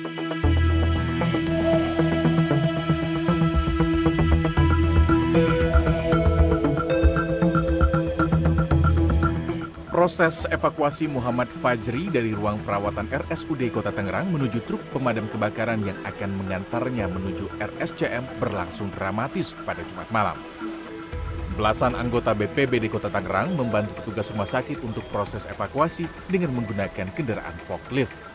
Proses evakuasi Muhammad Fajri dari ruang perawatan RSUD Kota Tangerang menuju truk pemadam kebakaran yang akan mengantarnya menuju RSCM berlangsung dramatis pada Jumat malam. Belasan anggota BPBD Kota Tangerang membantu petugas rumah sakit untuk proses evakuasi dengan menggunakan kendaraan forklift.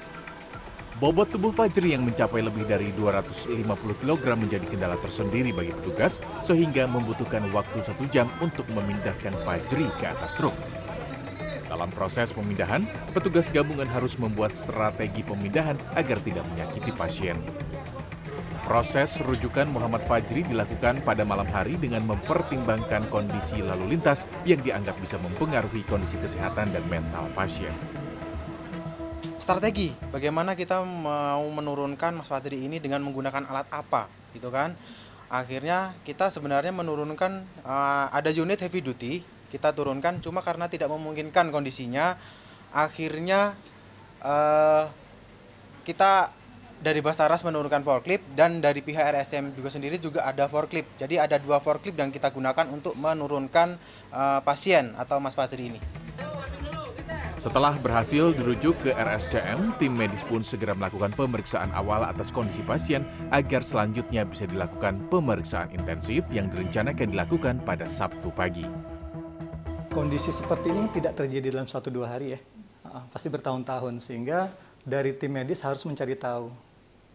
Bobot tubuh Fajri yang mencapai lebih dari 250 kg menjadi kendala tersendiri bagi petugas sehingga membutuhkan waktu satu jam untuk memindahkan Fajri ke atas truk. Dalam proses pemindahan, petugas gabungan harus membuat strategi pemindahan agar tidak menyakiti pasien. Proses rujukan Muhammad Fajri dilakukan pada malam hari dengan mempertimbangkan kondisi lalu lintas yang dianggap bisa mempengaruhi kondisi kesehatan dan mental pasien. Strategi, bagaimana kita mau menurunkan Mas Fajri ini dengan menggunakan alat apa, gitu kan? Akhirnya kita sebenarnya menurunkan uh, ada unit heavy duty kita turunkan cuma karena tidak memungkinkan kondisinya akhirnya uh, kita dari Basaras menurunkan forklift dan dari pihak RSM juga sendiri juga ada forklift. Jadi ada dua forklift yang kita gunakan untuk menurunkan uh, pasien atau Mas Fazri ini. Setelah berhasil dirujuk ke RSCM, tim medis pun segera melakukan pemeriksaan awal atas kondisi pasien agar selanjutnya bisa dilakukan pemeriksaan intensif yang direncanakan dilakukan pada Sabtu pagi kondisi seperti ini tidak terjadi dalam satu dua hari ya, pasti bertahun-tahun sehingga dari tim medis harus mencari tahu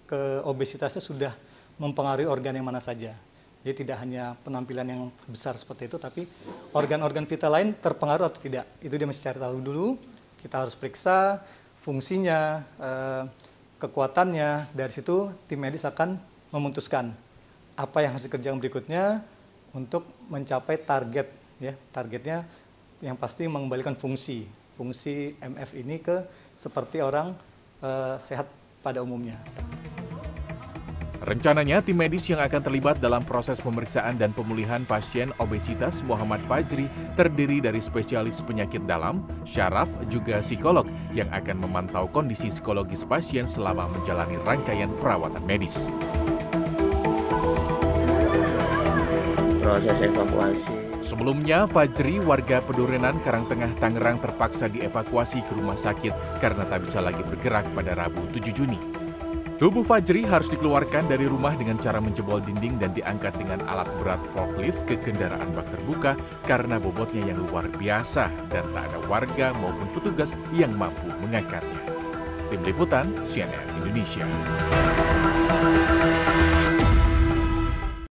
ke obesitasnya sudah mempengaruhi organ yang mana saja. Jadi tidak hanya penampilan yang besar seperti itu, tapi organ-organ vital lain terpengaruh atau tidak. Itu dia mesti cari tahu dulu. Kita harus periksa fungsinya, eh, kekuatannya. Dari situ tim medis akan memutuskan apa yang harus dikerjakan berikutnya untuk mencapai target. Ya, targetnya yang pasti mengembalikan fungsi fungsi MF ini ke seperti orang uh, sehat pada umumnya. Rencananya tim medis yang akan terlibat dalam proses pemeriksaan dan pemulihan pasien obesitas Muhammad Fajri terdiri dari spesialis penyakit dalam, syaraf, juga psikolog yang akan memantau kondisi psikologis pasien selama menjalani rangkaian perawatan medis. Proses evakuasi Sebelumnya, Fajri, warga Pedurenan Karangtengah Tangerang terpaksa dievakuasi ke rumah sakit karena tak bisa lagi bergerak pada Rabu 7 Juni. Tubuh Fajri harus dikeluarkan dari rumah dengan cara menjebol dinding dan diangkat dengan alat berat forklift ke kendaraan bak terbuka karena bobotnya yang luar biasa dan tak ada warga maupun petugas yang mampu mengangkatnya. Tim Liputan, CNN Indonesia.